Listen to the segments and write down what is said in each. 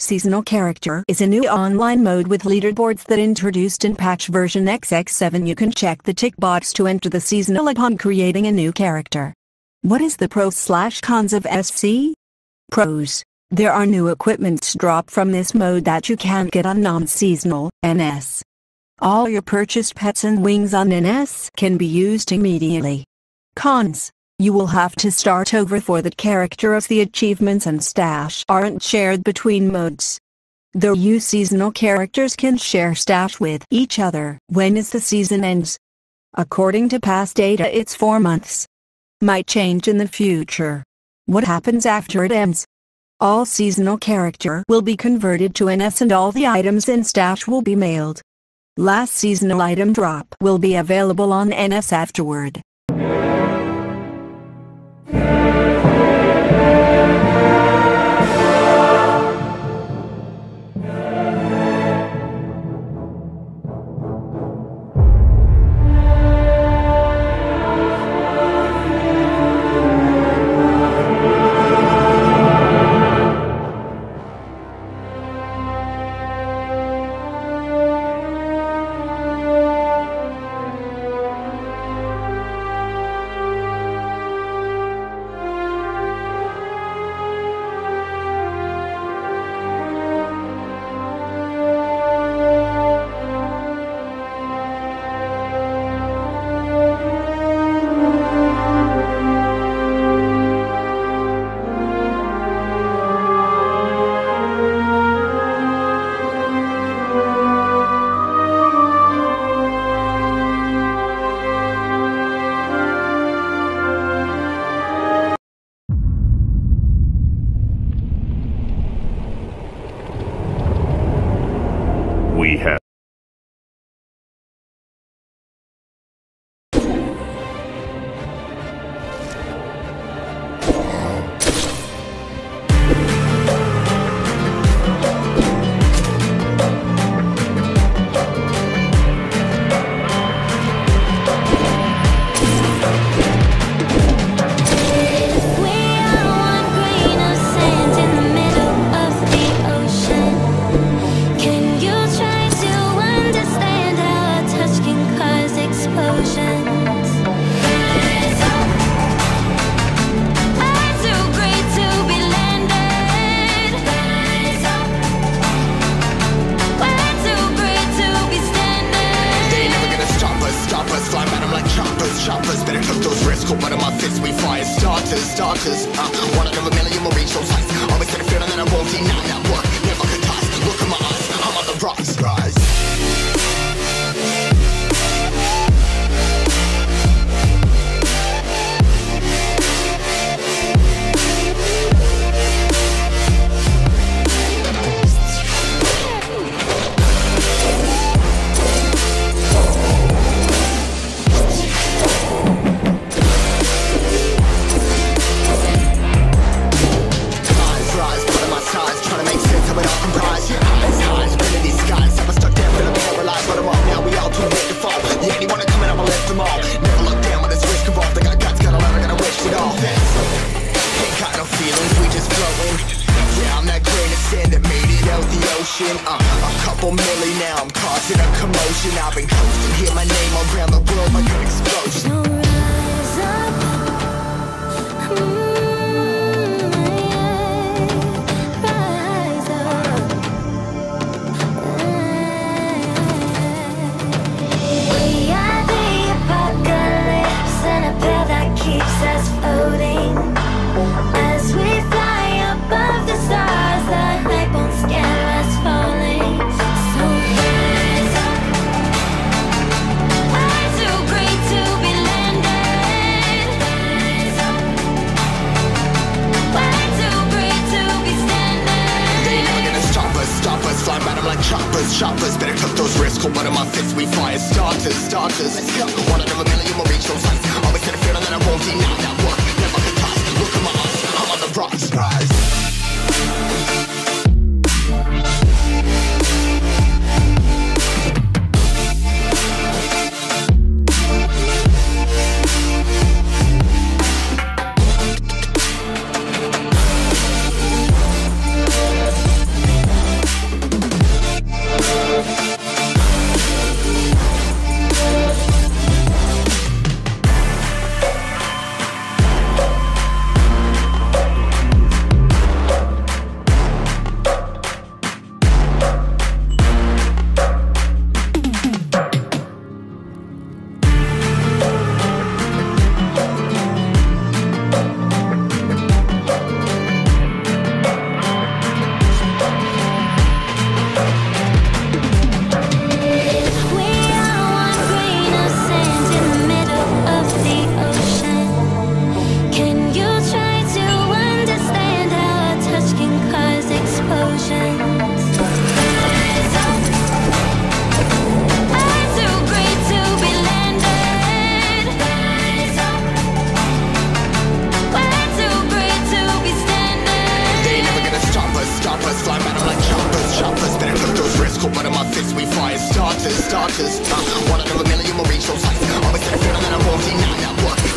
Seasonal Character is a new online mode with leaderboards that introduced in patch version XX7. You can check the tick box to enter the seasonal upon creating a new character. What is the pros slash cons of SC? Pros. There are new equipments drop from this mode that you can't get on non-seasonal NS. All your purchased pets and wings on NS can be used immediately. Cons. You will have to start over for that character as the achievements and stash aren't shared between modes. Though you seasonal characters can share stash with each other when as the season ends. According to past data it's 4 months. Might change in the future. What happens after it ends? All seasonal character will be converted to NS and all the items in stash will be mailed. Last seasonal item drop will be available on NS afterward. Choppers. Better cook those. Cool, one of my fists, we fire starters, starters. Uh, one out of a million will reach those heights. Always had a feeling that I won't deny that I've been coasting, hear my name around the world like an explosion. Mm, up. We are the apocalypse, and a that keeps us floating. As we choppers. Better cook those risks. Cool, one of my fists, we fire starters, starters. One out of a million will reach those heights. Always had a feeling that I won't deny that work. Never could toss. Look in my eyes, I'm on the rocks. Rise. Wanna know a million will reach those heights Always had a feeling that I'm 14, now I work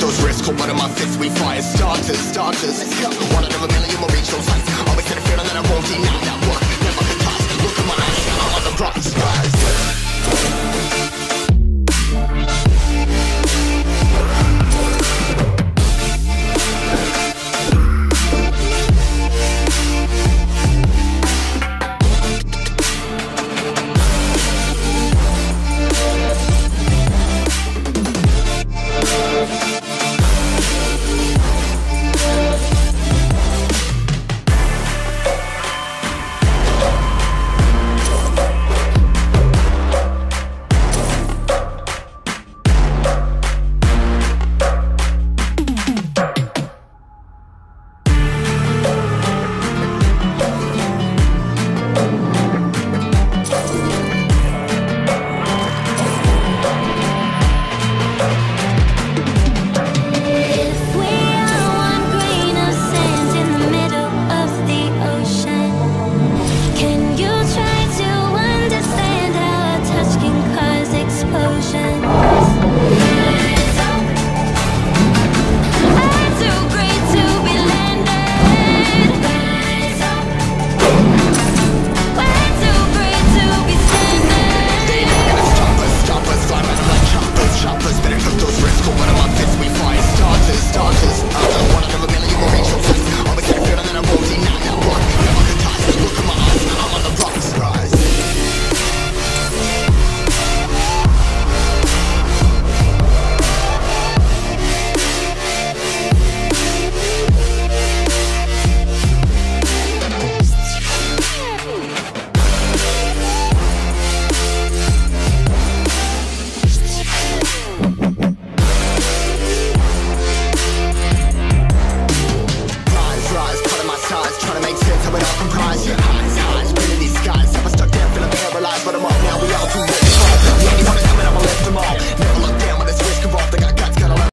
those risks. Hold one of my fists, we fire starters, starters. One out of a million will reach those heights. Always had a feeling that I won't deny that work. Never could toss. Look in my eyes, I'm on the rise. rise.